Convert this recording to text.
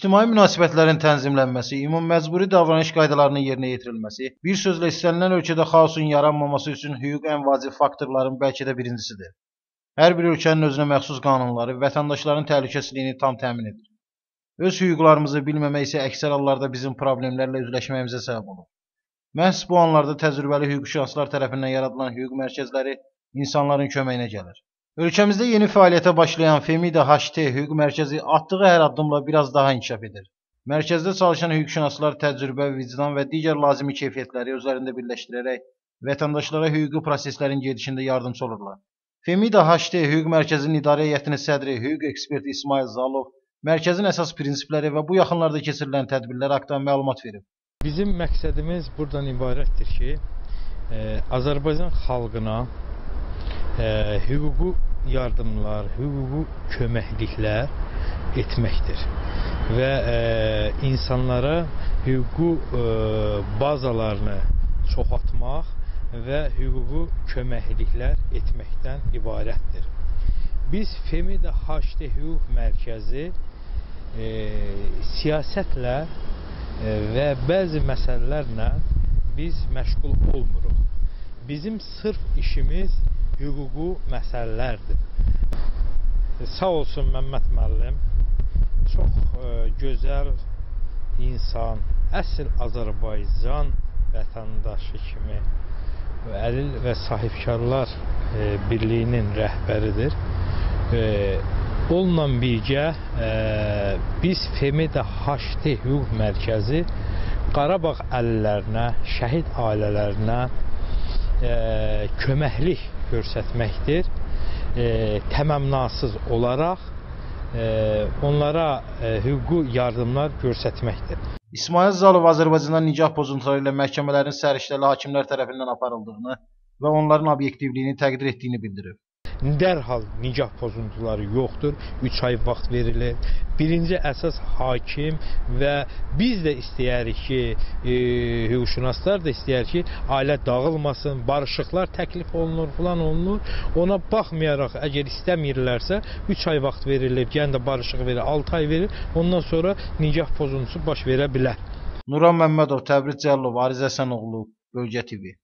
İctimai münasibətlərin tənzimlənməsi, ümumi-məcburi davranış qaydalarının yerinə yetirilməsi, bir sözlə istənilən ölkədə xaosun yaranmaması üçün hüquq ən vacib faktorların bəlkə də birincisidir. Hər bir ölkənin özünə məxsus qanunları vətəndaşların təhlükəsizliyini tam təmin edir. Öz hüquqlarımızı bilməmək isə əksər hallarda bizim problemlərlə üzləşməyimizə səbəb olur. Məhz bu anlarda təcrübəli hüquqşünaslar tərəfindən yaradılan hüquq mərkəzləri insanların köməyinə gəlir. Ölkəmizdə yeni fəaliyyətə başlayan Femida HT hüquq mərkəzi atdığı hər addımla biraz daha inkişaf edir. Mərkəzdə çalışan hüquqşünaslar təcrübə, vicdan və digər lazımi keyfiyyətləri özlərində birləşdirərək vətəndaşlara hüquqi proseslərin gedişində yardımçı olurlar. Femida HT hüquq mərkəzinin idarə heyətinin sədri, hüquq eksperti İsmail Zalov mərkəzin əsas prinsipləri və bu yaxınlarda keçirilən tədbirlər haqqında məlumat verib. Bizim məqsədimiz buradan ibarətdir ki, e, Azərbaycan xalqına e, hüquqi yardımlar, hüquqi köməkliklər etməkdir və e, insanlara hüquqi e, bazalarını çoxaltmaq və hüquqi köməkliklər etməkdən ibarətdir. Biz FEMİDA HT Hüquq Mərkəzi e, siyasətlə e, və bəzi məsələlərlə biz məşğul olmuruq. Bizim sırf işimiz hüquqi məsələlərdir. Sağ olsun Məmməd müəllim, çox ə, e, gözəl insan, əsl Azərbaycan vətəndaşı kimi Əlil və Sahibkarlar e, Birliyinin rəhbəridir. E, onunla birgə e, biz FEMİDA HT hüquq mərkəzi Qarabağ əlillərinə, şəhid ailələrinə e, köməklik göstərməkdir. E, təməmnasız olaraq e, onlara e, hüquqi yardımlar göstərməkdir. İsmail Zalov Azərbaycanda nikah pozuntuları ilə məhkəmələrin səriştəli hakimlər tərəfindən aparıldığını və onların obyektivliyini təqdir etdiyini bildirib dərhal nikah pozuntuları yoxdur. 3 ay vaxt verilir. Birinci əsas hakim və biz də istəyərik ki, e, hüquqşünaslar da istəyər ki, ailə dağılmasın, barışıqlar təklif olunur, falan olunur. Ona baxmayaraq əgər istəmirlərsə 3 ay vaxt verilir, yəni də barışıq verir, 6 ay verir. Ondan sonra nikah pozuntusu baş verə bilər. Nuran Məmmədov, Təbriz Cəllov, Ariz Həsənoğlu, Bölgə TV